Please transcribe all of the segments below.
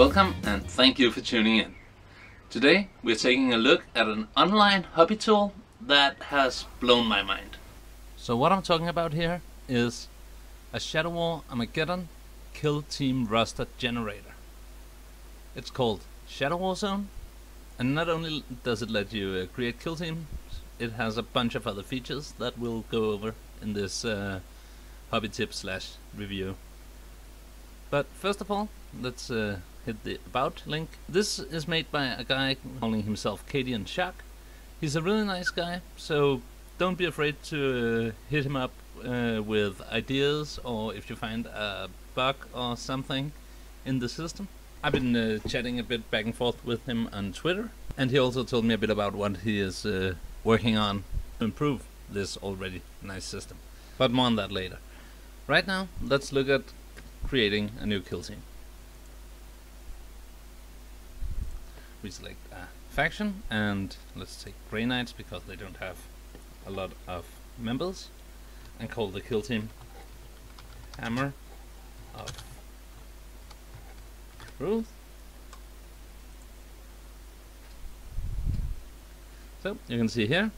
Welcome and thank you for tuning in. Today we're taking a look at an online hobby tool that has blown my mind. So what I'm talking about here is a Shadow War Armageddon Kill Team roster generator. It's called Shadow War Zone and not only does it let you uh, create kill teams, it has a bunch of other features that we'll go over in this uh, hobby tip slash review. But first of all, let's uh, hit the about link. This is made by a guy calling himself Cadian Shock. He's a really nice guy, so don't be afraid to uh, hit him up uh, with ideas or if you find a bug or something in the system. I've been uh, chatting a bit back and forth with him on Twitter, and he also told me a bit about what he is uh, working on to improve this already nice system. But more on that later. Right now, let's look at creating a new kill team. We select a faction, and let's take Grey Knights because they don't have a lot of members, and call the kill team Hammer of Truth. So you can see here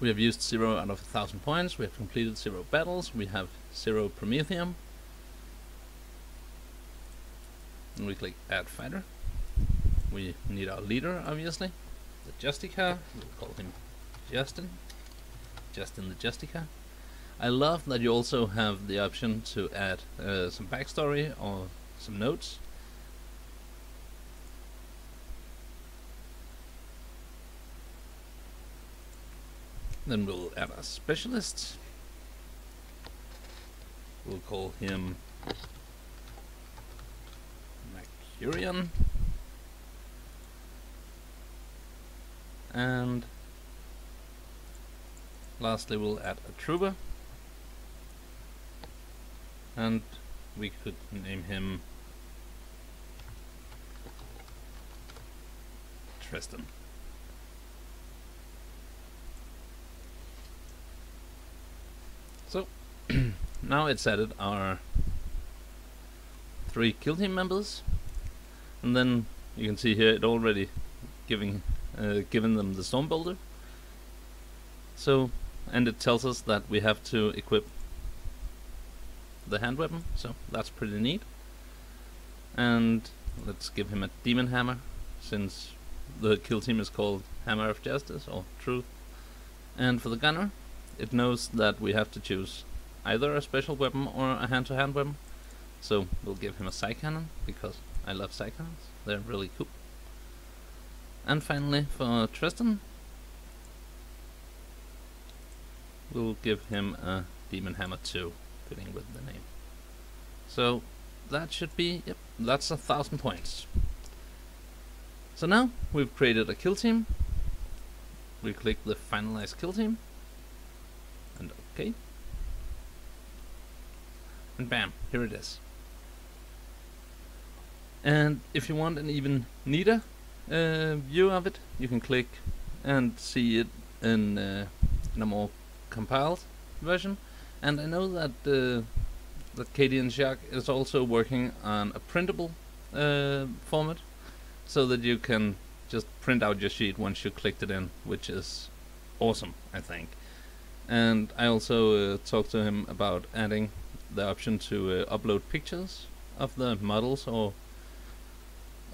we have used 0 out of 1000 points, we have completed 0 battles, we have 0 Promethium. And we click add fighter. We need our leader obviously, the Justicar, we'll call him Justin. Justin the Justicar. I love that you also have the option to add uh, some backstory or some notes. Then we'll add a specialist. We'll call him Mercurian. And lastly we'll add a trooper. And we could name him Tristan. So now it's added our three kill team members and then you can see here it already giving uh, given them the storm bolter. so and it tells us that we have to equip the hand weapon so that's pretty neat and let's give him a demon hammer since the kill team is called Hammer of Justice or Truth. And for the gunner, it knows that we have to choose either a special weapon or a hand-to-hand -hand weapon. So we'll give him a psycannon because I love psycannons. They're really cool. And finally, for Tristan, we'll give him a Demon Hammer 2, fitting with the name. So that should be, yep, that's a thousand points. So now we've created a kill team. We click the finalize kill team and OK. And bam, here it is. And if you want an even neater uh, view of it, you can click and see it in, uh, in a more compiled version. And I know that uh, that Cadian Shock is also working on a printable uh, format so that you can just print out your sheet once you clicked it in, which is awesome, I think. And I also uh, talked to him about adding the option to uh, upload pictures of the models or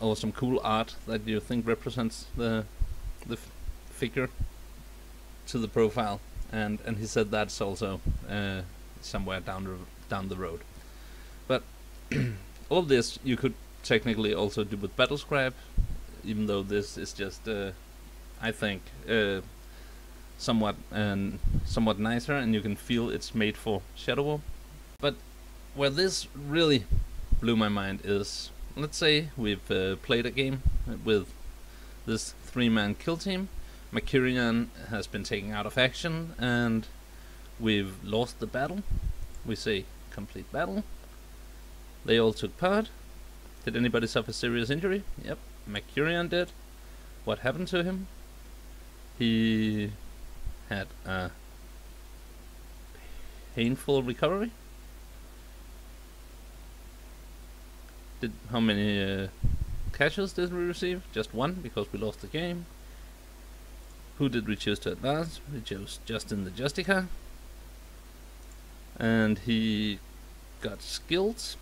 or some cool art that you think represents the the figure to the profile, and and he said that's also uh, somewhere down the down the road. But all this you could technically also do with battle Battlescribe, even though this is just, uh, I think, uh, somewhat and somewhat nicer, and you can feel it's made for Shadow War. But where this really blew my mind is, let's say we've uh, played a game with this three-man kill team. Mercurian has been taken out of action, and we've lost the battle. We say complete battle. They all took part, did anybody suffer serious injury? Yep, Mercurian did. What happened to him? He had a painful recovery. Did how many uh, caches did we receive? Just one because we lost the game. Who did we choose to advance? We chose Justin the Justicar. And he got skills.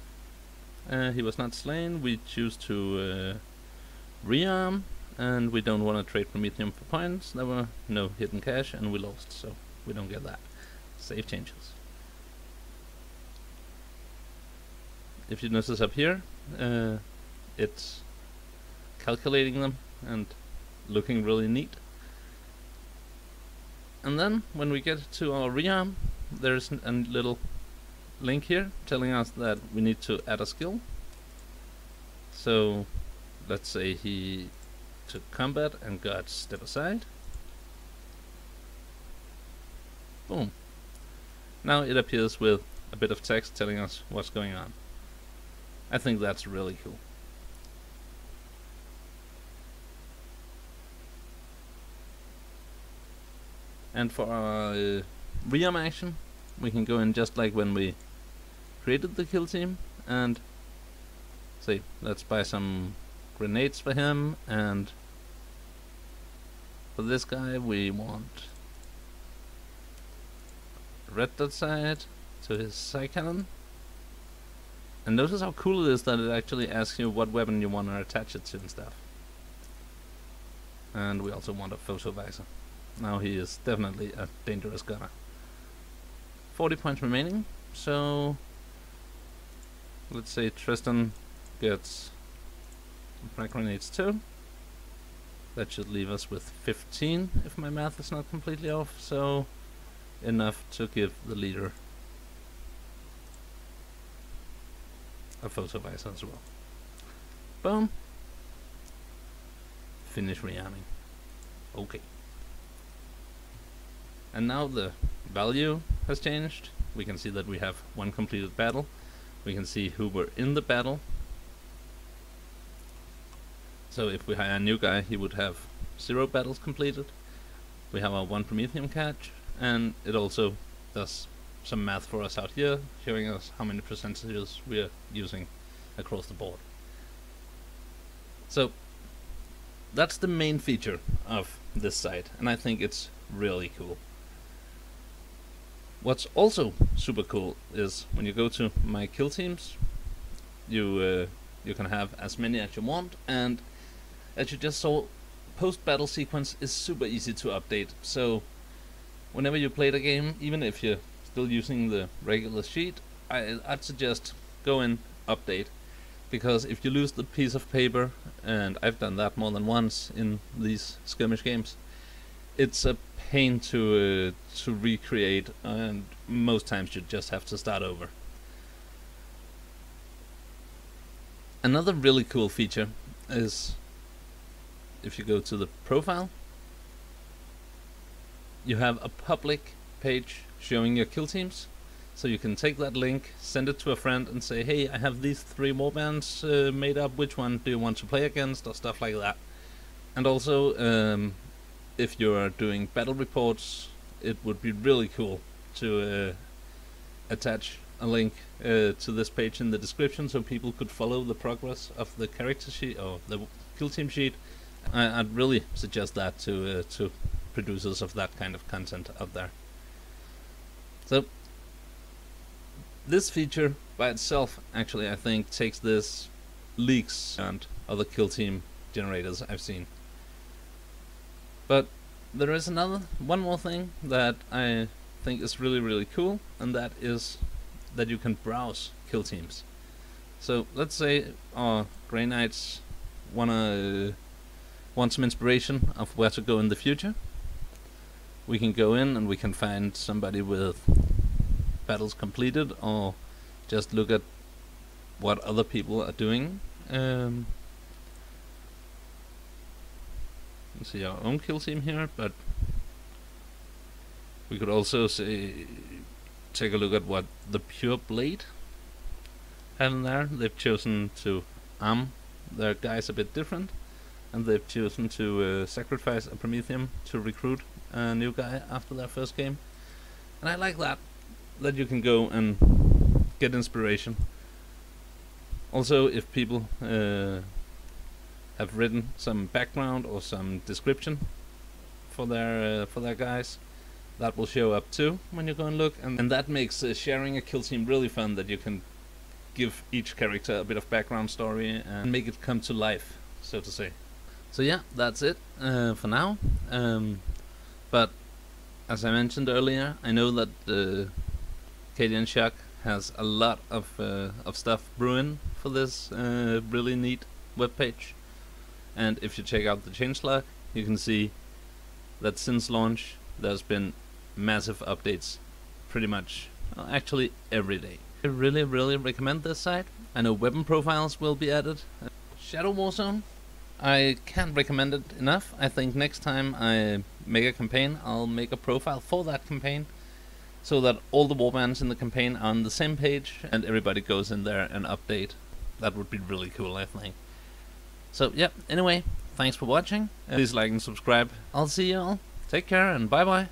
Uh, he was not slain. We choose to uh, rearm, and we don't want to trade Promethium for points. There were no hidden cache, and we lost, so we don't get that. Save changes. If you notice up here, uh, it's calculating them and looking really neat. And then when we get to our rearm, there's a little link here telling us that we need to add a skill. So let's say he took combat and got step aside. Boom. Now it appears with a bit of text telling us what's going on. I think that's really cool. And for our uh, rearm action, we can go in just like when we created the kill team and say let's buy some grenades for him and for this guy we want red dot sight to his cannon and notice how cool it is that it actually asks you what weapon you want to attach it to and stuff. And we also want a photo visor. Now he is definitely a dangerous gunner. 40 points remaining so let's say Tristan gets frag grenades too. That should leave us with 15 if my math is not completely off, so enough to give the leader a photo visor as well. Boom. Finish rearming. Okay. And now the value has changed. We can see that we have one completed battle we can see who were in the battle. So if we hire a new guy, he would have zero battles completed. We have our one Promethium catch, and it also does some math for us out here, showing us how many percentages we are using across the board. So that's the main feature of this site, and I think it's really cool. What's also super cool is when you go to my kill teams, you uh, you can have as many as you want, and as you just saw, post battle sequence is super easy to update. So whenever you play the game, even if you're still using the regular sheet, I, I'd suggest go in update because if you lose the piece of paper, and I've done that more than once in these skirmish games, it's a pain to uh, to recreate, and most times you just have to start over. Another really cool feature is if you go to the profile, you have a public page showing your kill teams. So you can take that link, send it to a friend, and say, "Hey, I have these three warbands uh, made up. Which one do you want to play against?" or stuff like that. And also, um, if you are doing battle reports, it would be really cool to uh, attach a link uh, to this page in the description so people could follow the progress of the character sheet or the kill team sheet. I, would really suggest that to uh, to producers of that kind of content out there. So this feature by itself actually I think takes this leaks and other kill team generators I've seen but there is another, one more thing that I think is really really cool, and that is that you can browse kill teams. So let's say our Grey Knights wanna uh, want some inspiration of where to go in the future. We can go in and we can find somebody with battles completed, or just look at what other people are doing. Um, see our own kill team here, but we could also say take a look at what the Pure Blade have in there. They've chosen to arm their guys a bit different, and they've chosen to uh, sacrifice a Promethium to recruit a new guy after their first game. And I like that, that you can go and get inspiration. Also, if people uh, have written some background or some description for their uh, for their guys, that will show up too when you go and look, and, and that makes uh, sharing a kill team really fun. That you can give each character a bit of background story and make it come to life, so to say. So yeah, that's it uh, for now. Um, but as I mentioned earlier, I know that uh, Cadian Shock has a lot of uh, of stuff brewing for this uh, really neat webpage. And if you check out the changelog, you can see that since launch, there's been massive updates, pretty much, well, actually every day. I really, really recommend this site. I know weapon profiles will be added. Shadow Warzone, I can't recommend it enough. I think next time I make a campaign, I'll make a profile for that campaign so that all the warbands in the campaign are on the same page and everybody goes in there and update. That would be really cool, I think. So, yeah, anyway, thanks for watching. Please like and subscribe. I'll see you all. Take care and bye bye.